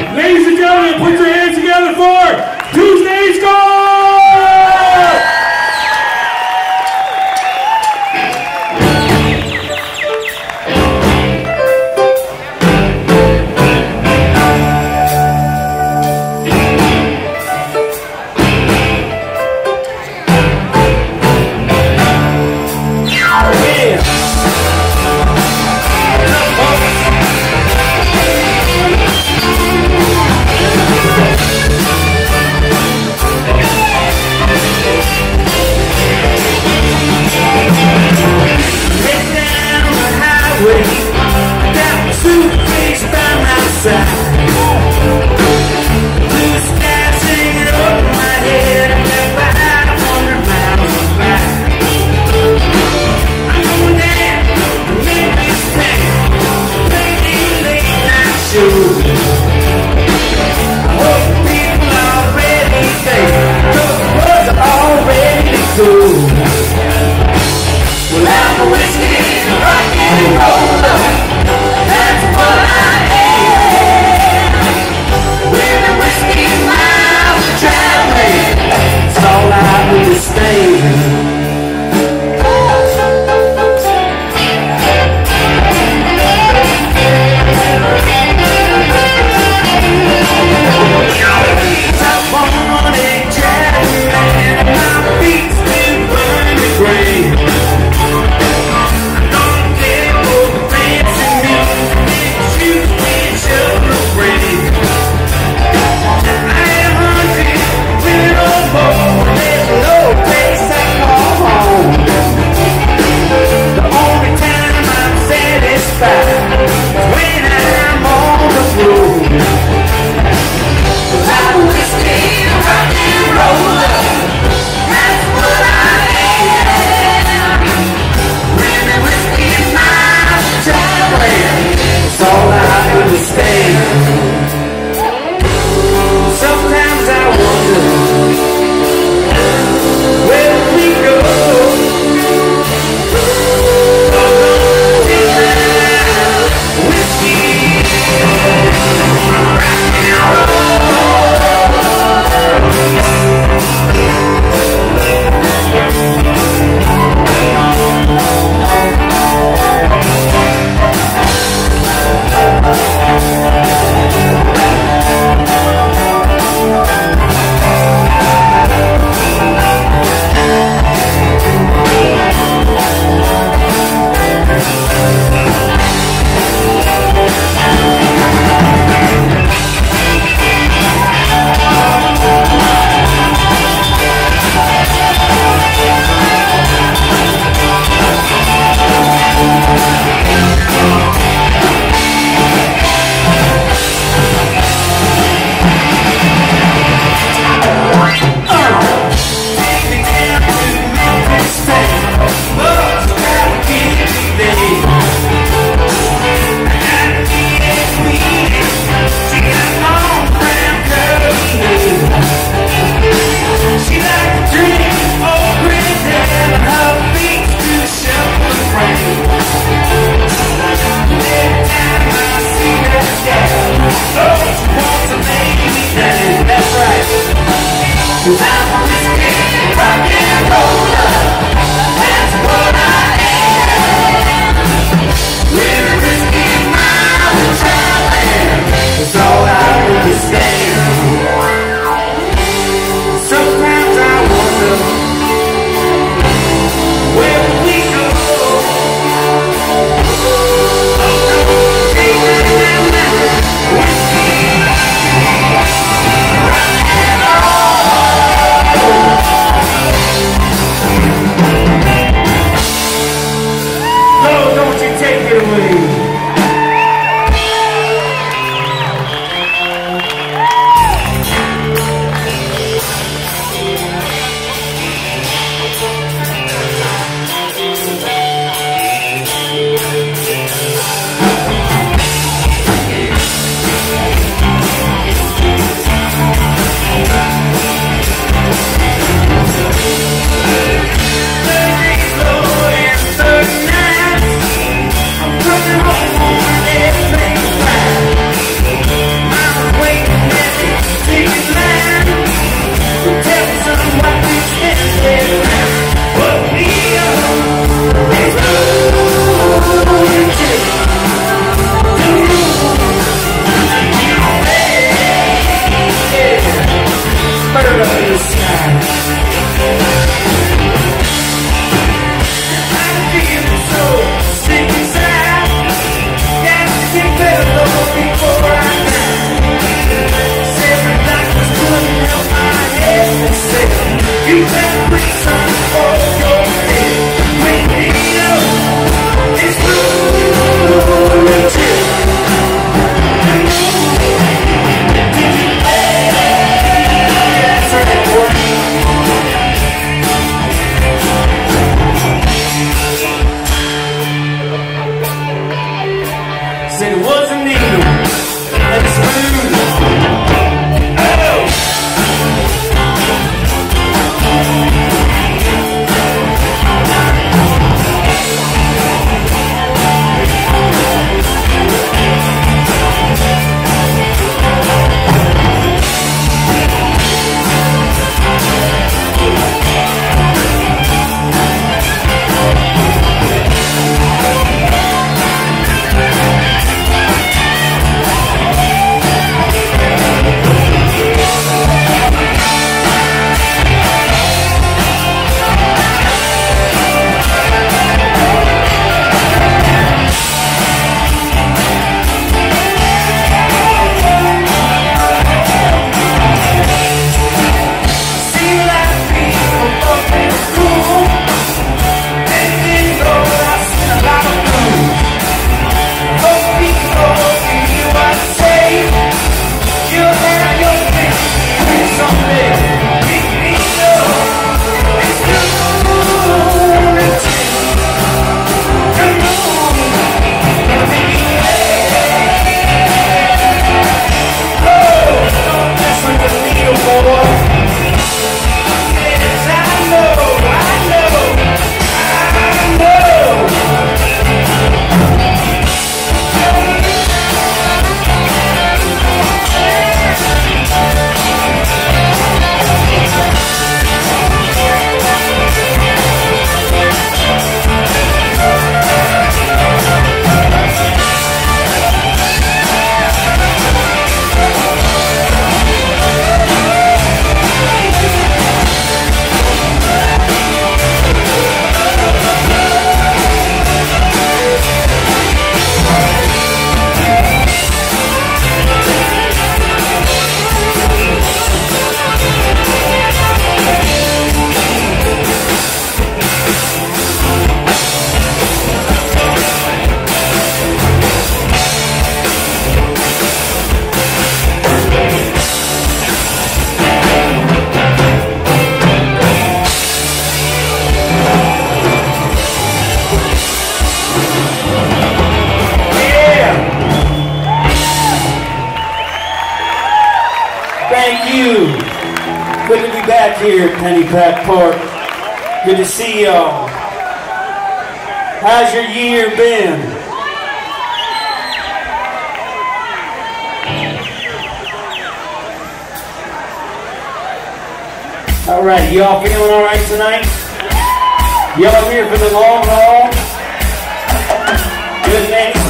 Ladies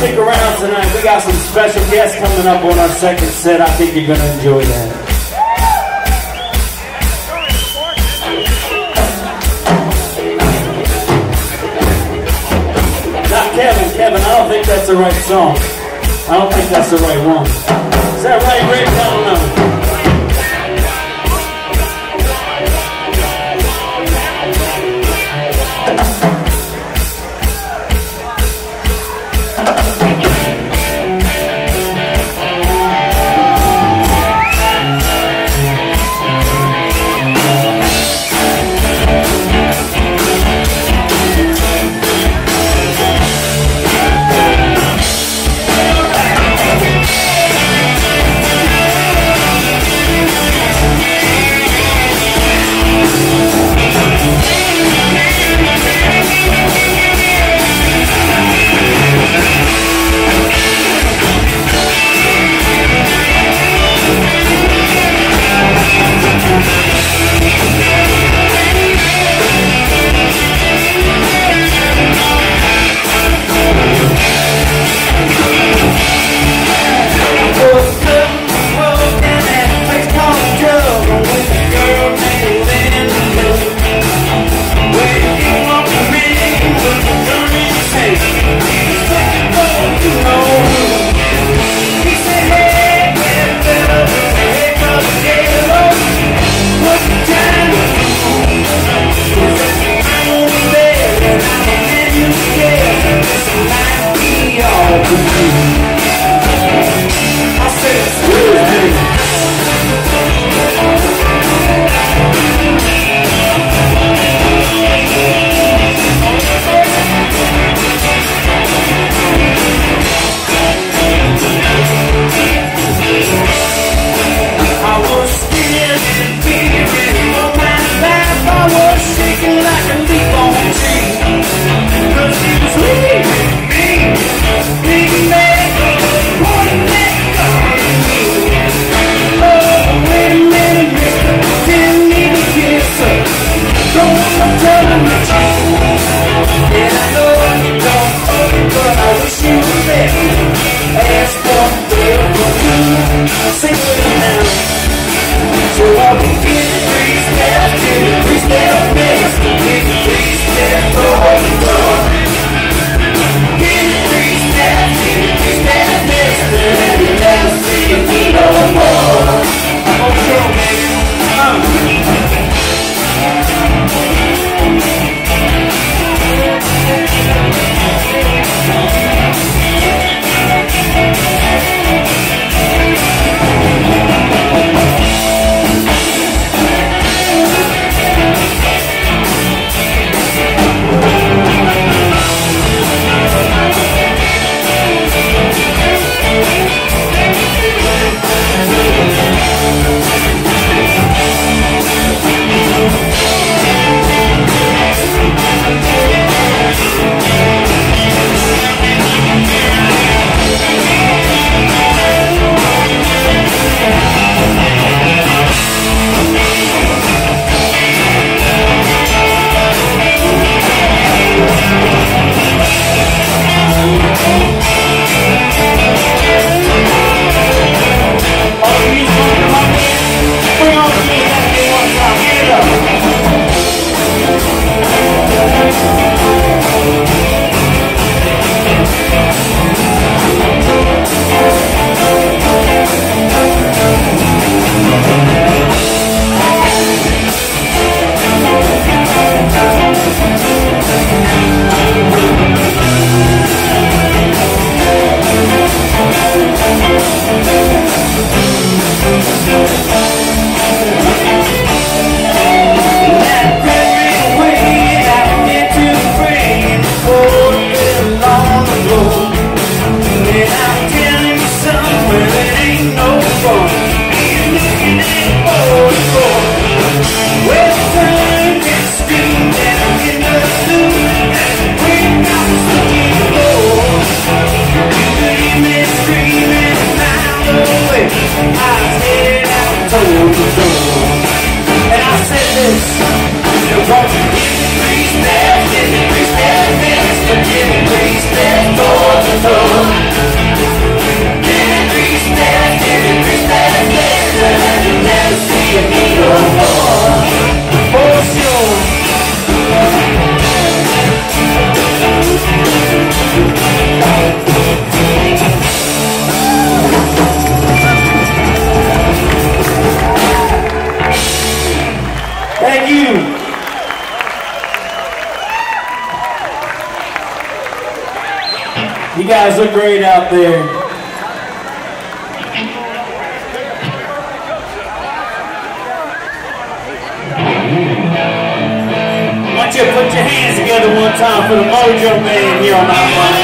stick around tonight. We got some special guests coming up on our second set. I think you're gonna enjoy that. Not Kevin, Kevin, I don't think that's the right song. I don't think that's the right one. Is that right, Rick? I don't know. I believe. Guys look great out there. I want you put your hands together one time for the Mojo Band here on the harmonica.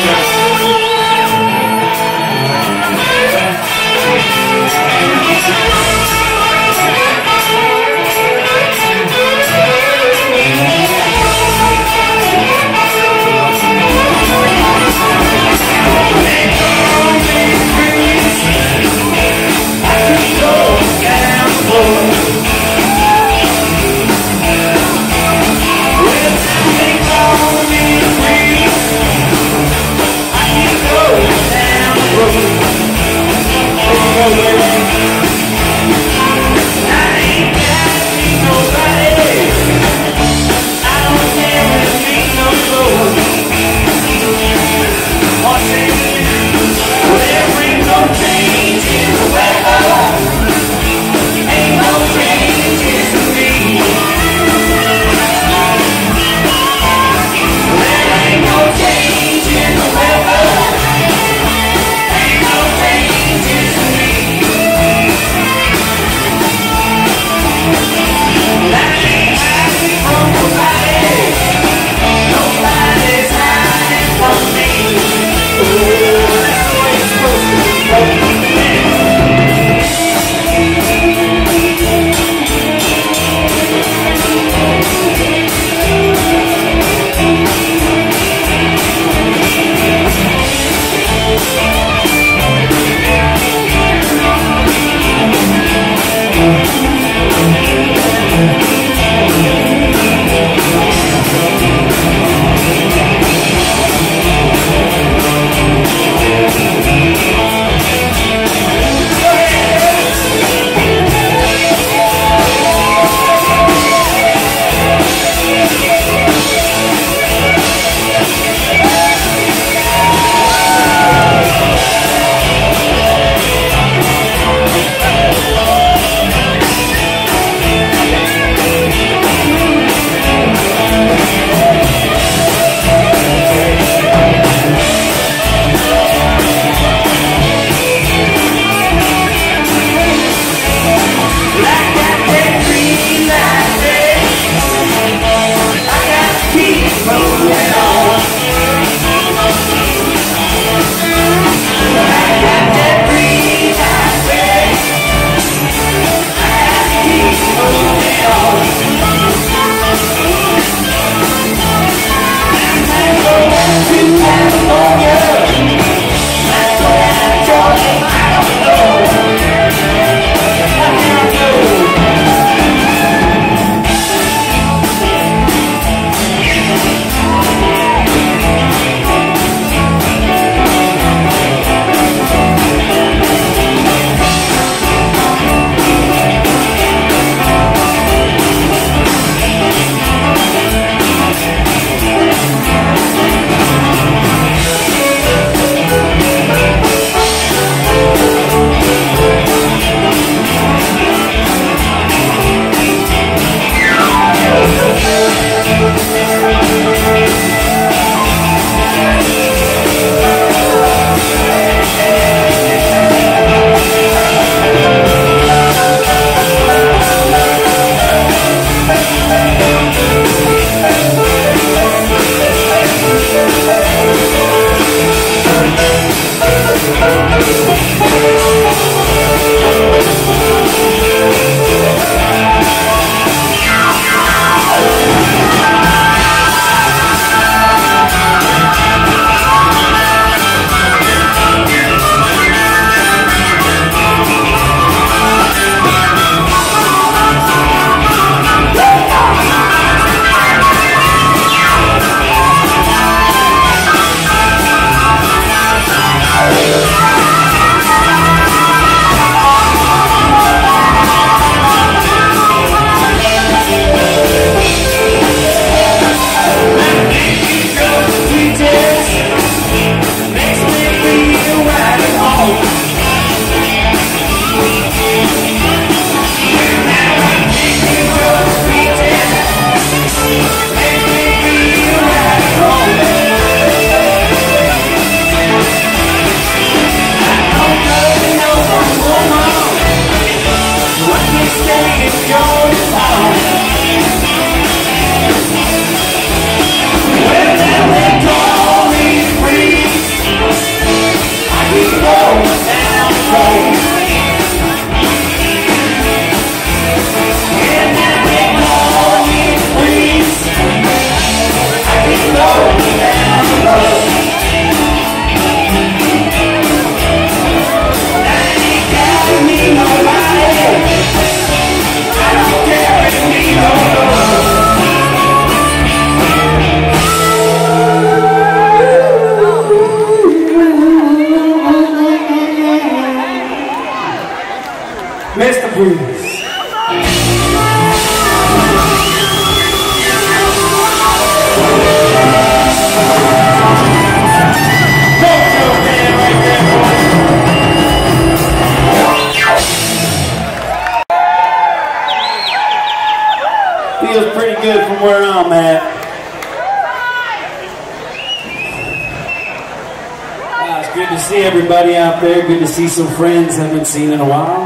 out there. Good to see some friends haven't seen in a while.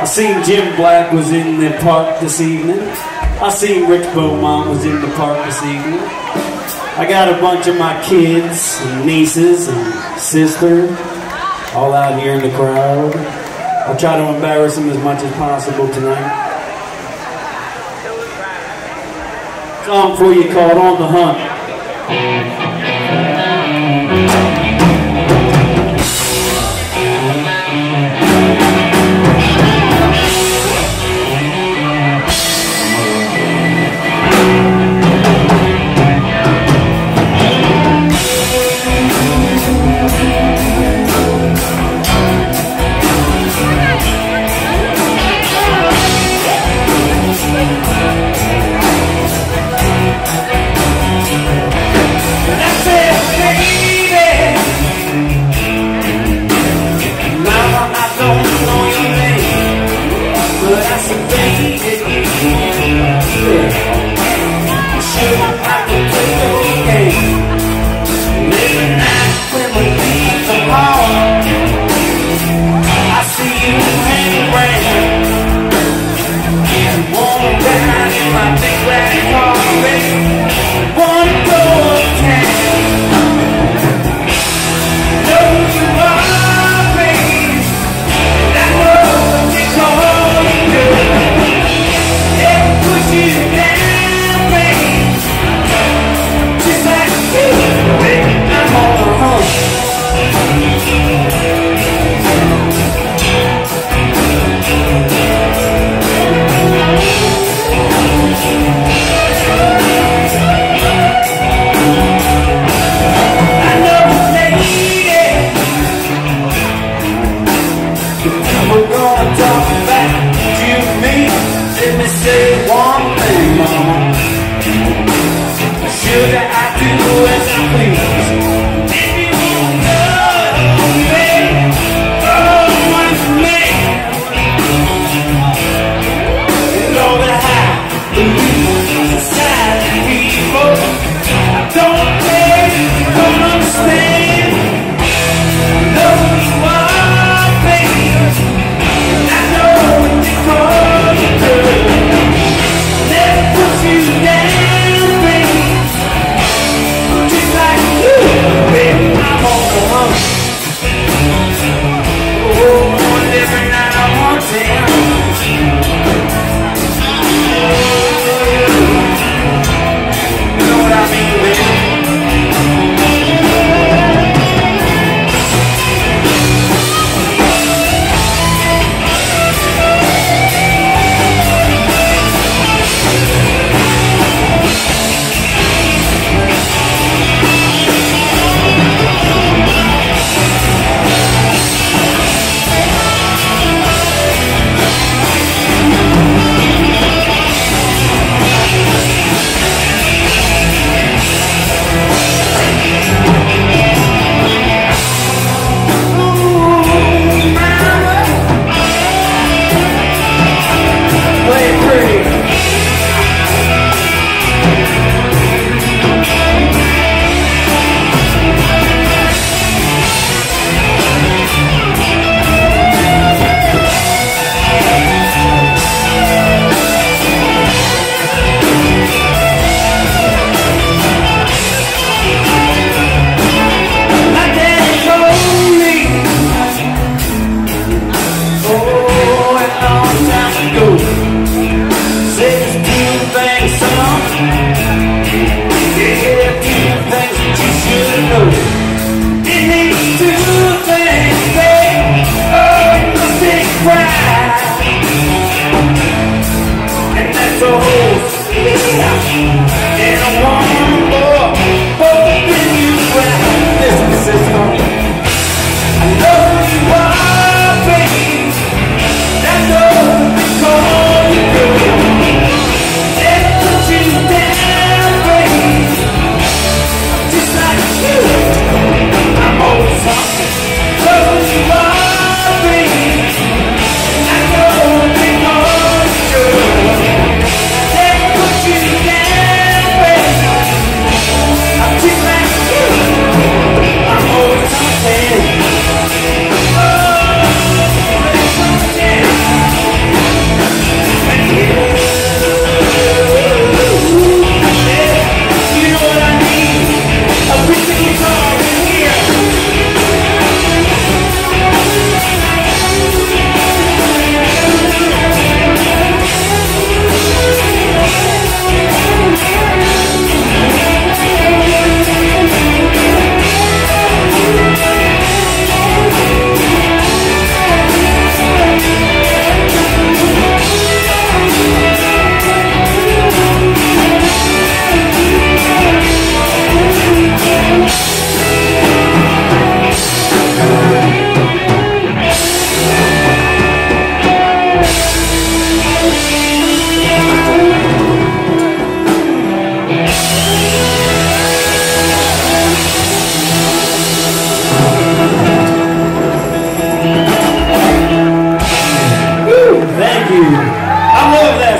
I seen Jim Black was in the park this evening. I seen Rich Beaumont was in the park this evening. I got a bunch of my kids and nieces and sister all out here in the crowd. I'll try to embarrass them as much as possible tonight. Song for you called On the Hunt.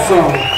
song.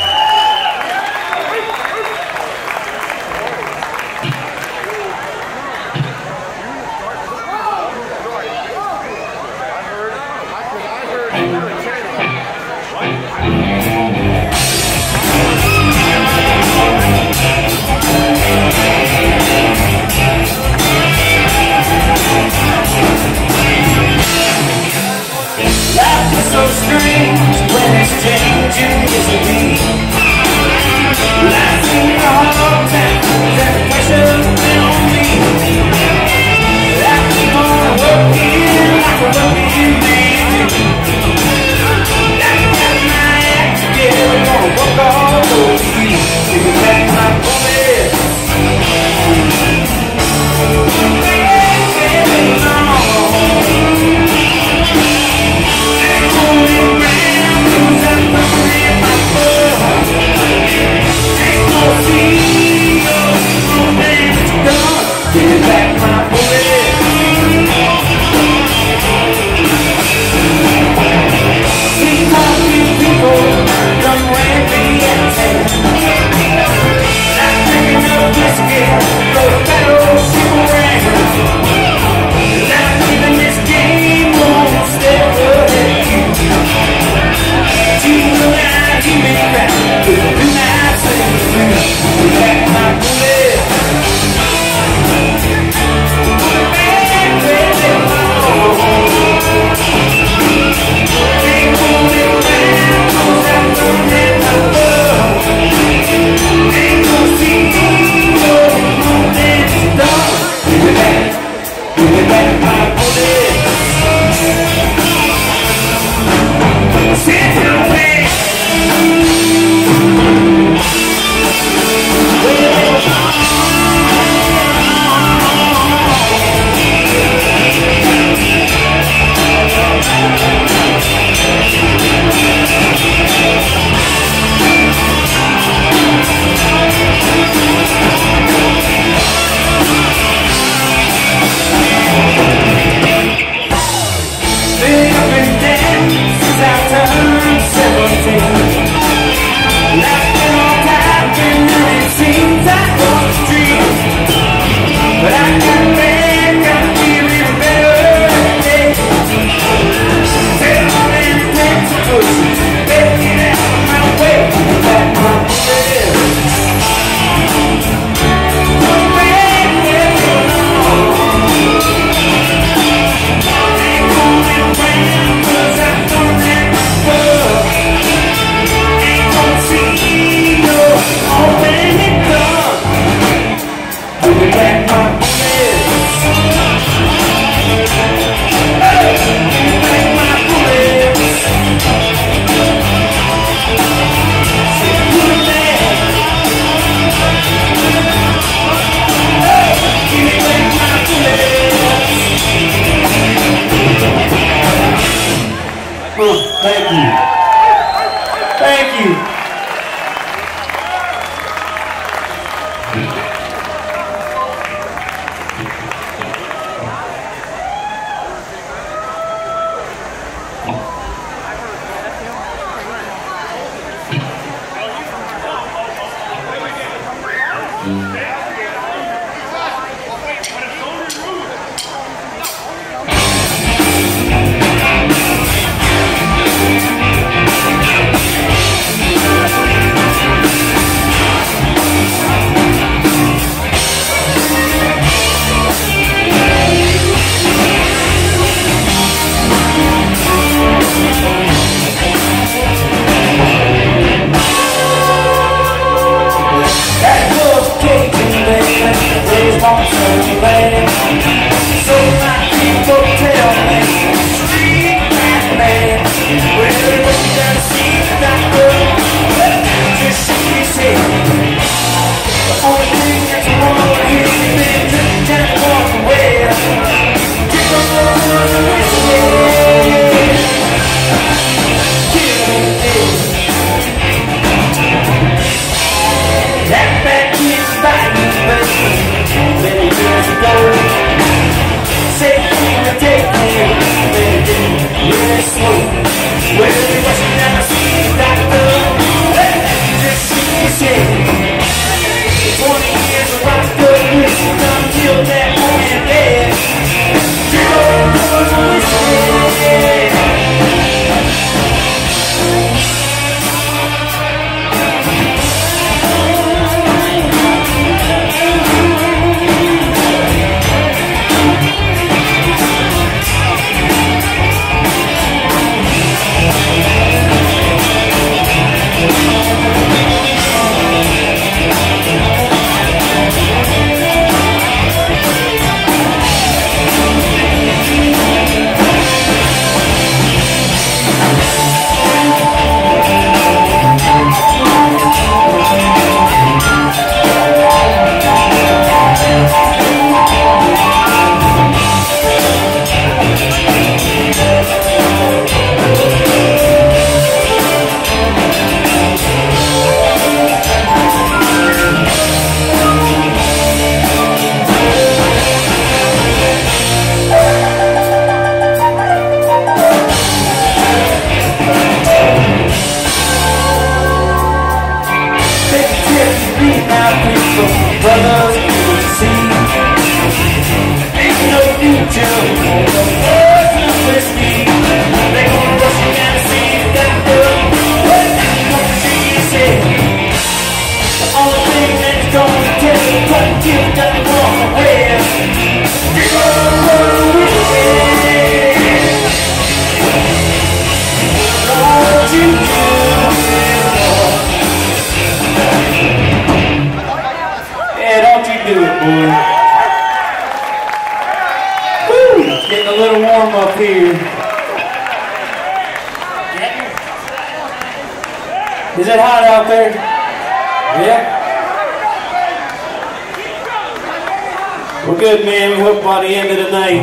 Well, good, man. We hope by the end of the night,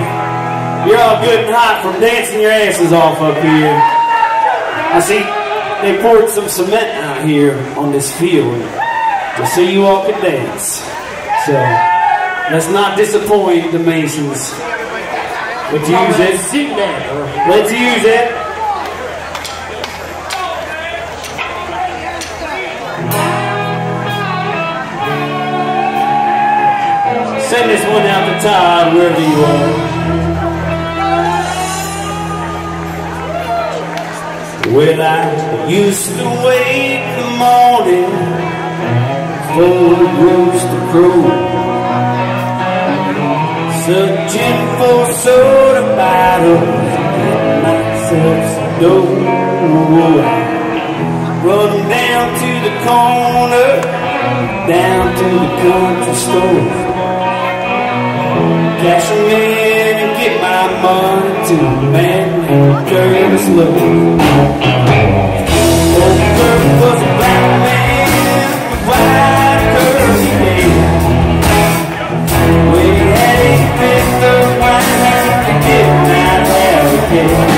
you're all good and hot from dancing your asses off up here. I see they poured some cement out here on this field just so you all could dance. So, let's not disappoint the Masons. Let's use it. Let's use it. This one out to Todd, wherever you are. Well, I used to wake the morning for the rooster crow, searching for soda bottles, myself some dough. Run down to the corner, down to the country store. Cash in and get my money to a man named Curtis Kurt was a black man with curly hair. We had wine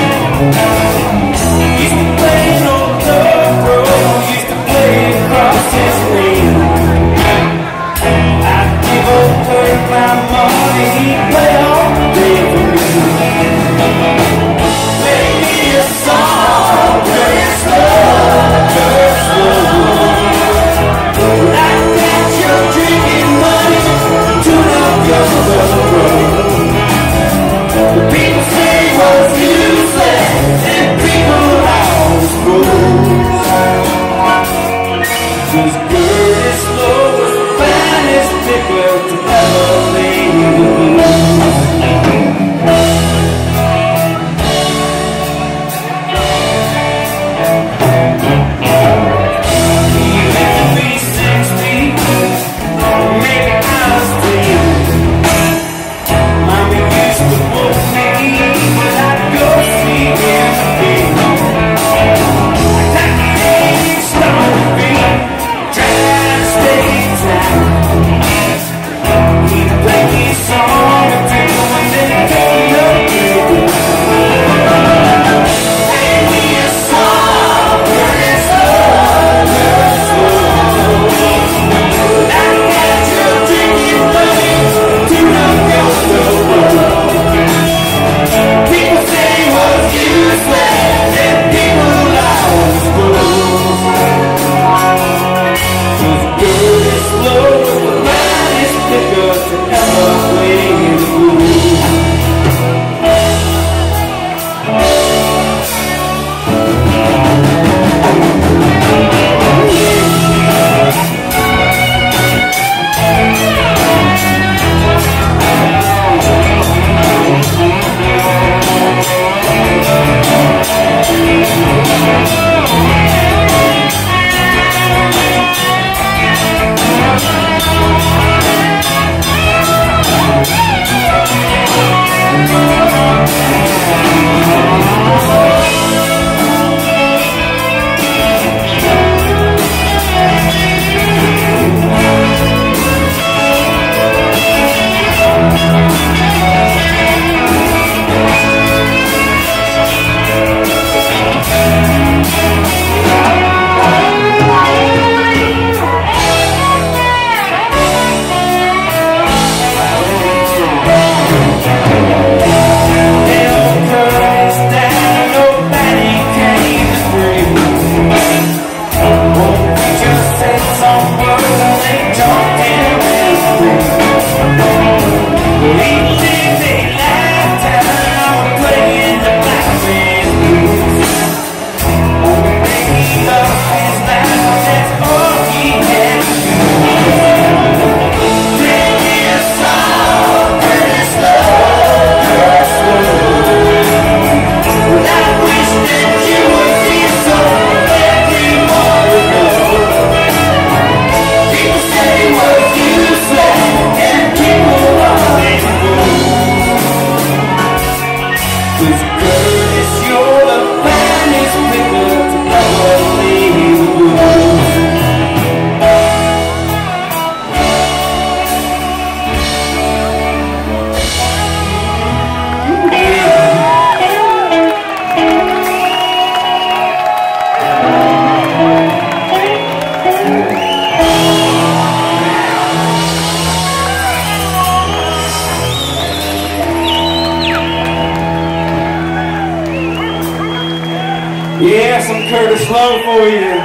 Yeah, some Curtis Loew for you.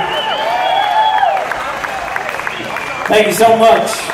Thank you so much.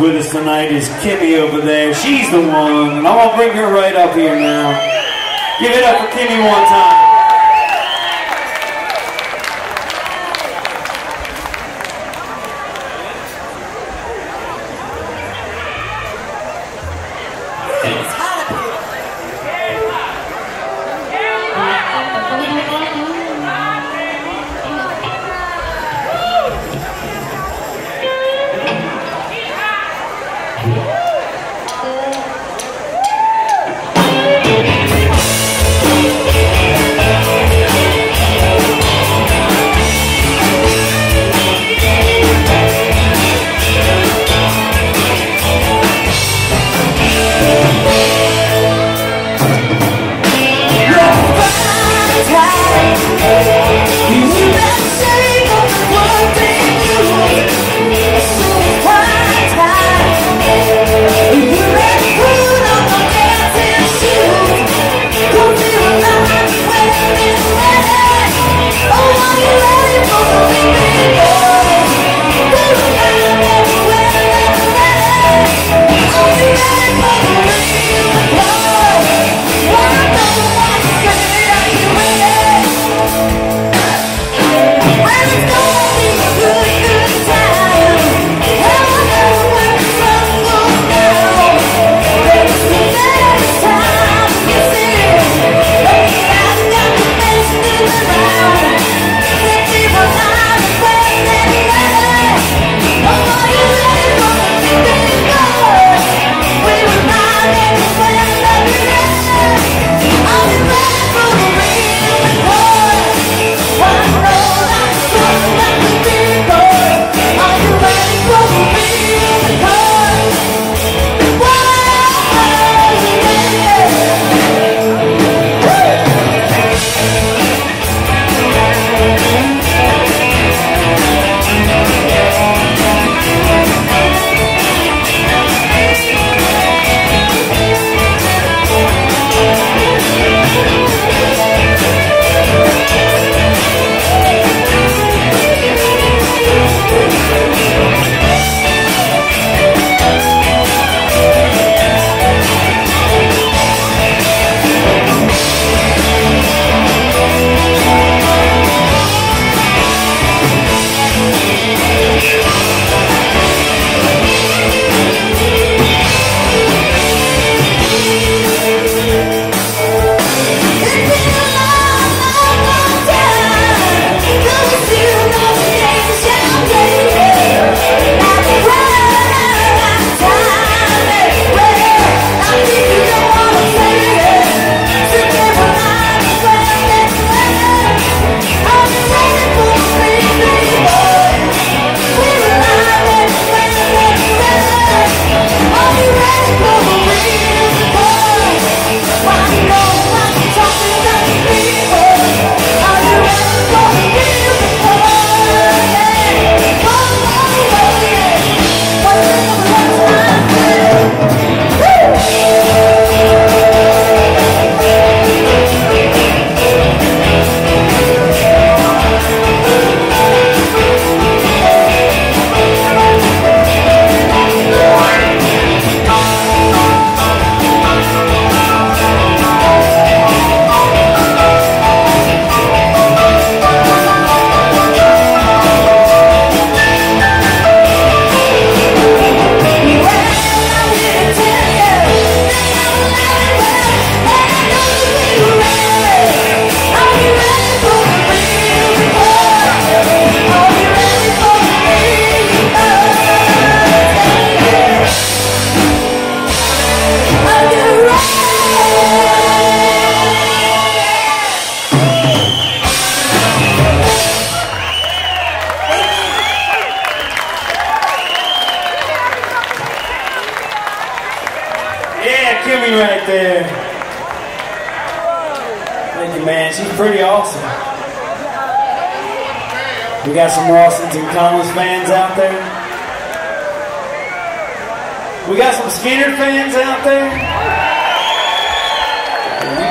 with us tonight is Kimmy over there. She's the one, and I'm going to bring her right up here now. Give it up for Kimmy one time.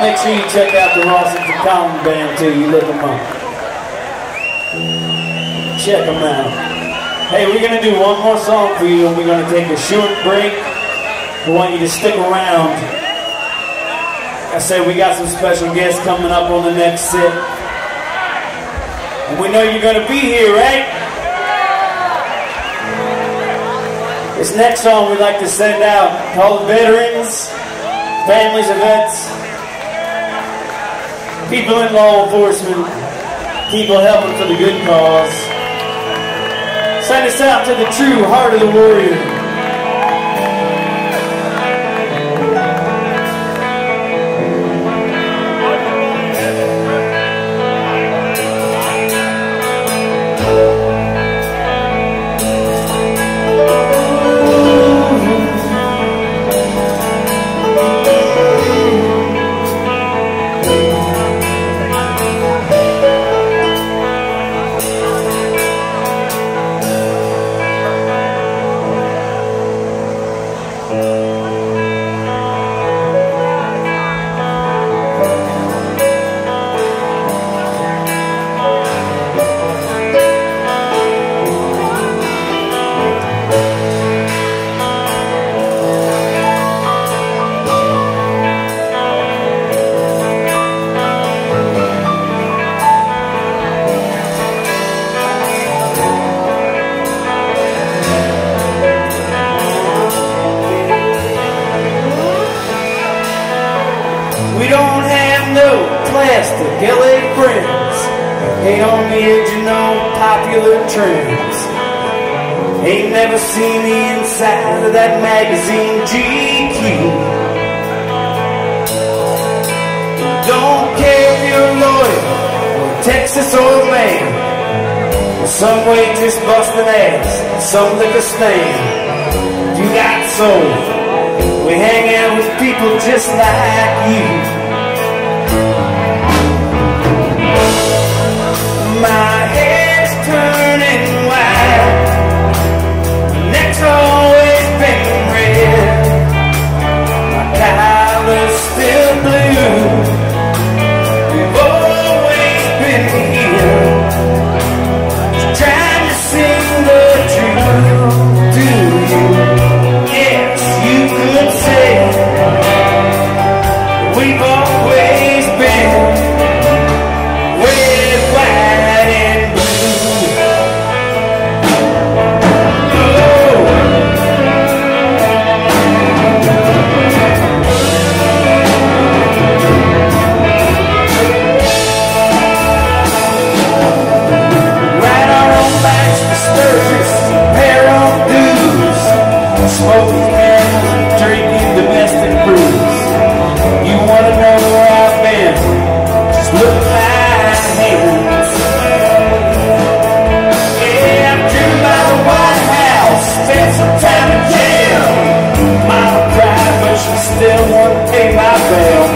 Make sure you check out the Washington Collins band too. You look them up. Check them out. Hey, we're gonna do one more song for you, and we're gonna take a short break. We want you to stick around. I said we got some special guests coming up on the next set. And we know you're gonna be here, right? This next song we'd like to send out to all the veterans, families of vets, people in law enforcement, people helping for the good cause. Send us out to the true heart of the warrior. No plastic LA friends. Ain't on the edge of no popular trends. Ain't never seen the inside of that magazine GQ. Don't care if you're a lawyer or Texas old man. Some just busting ass, some liquor stand. You got soul. We hang out with people just like you. My 주세요.